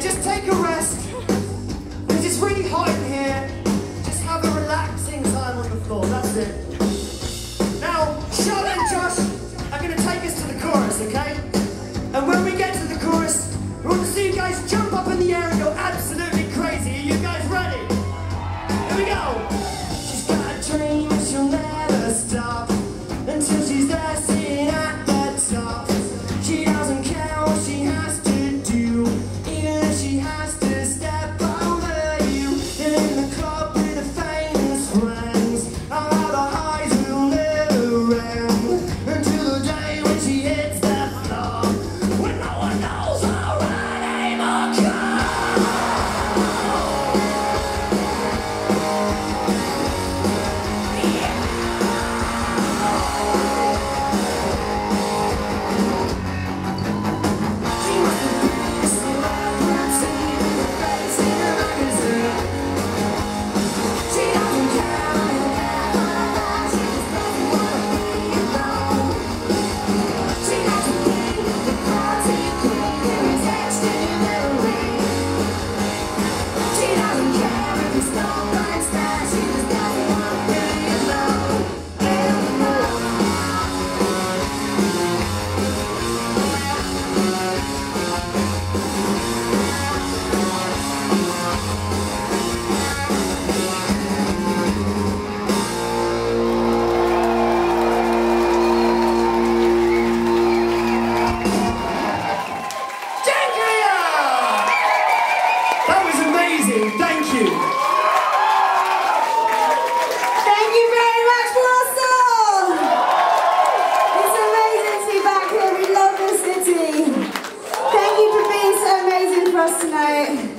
just take a rest. Famous We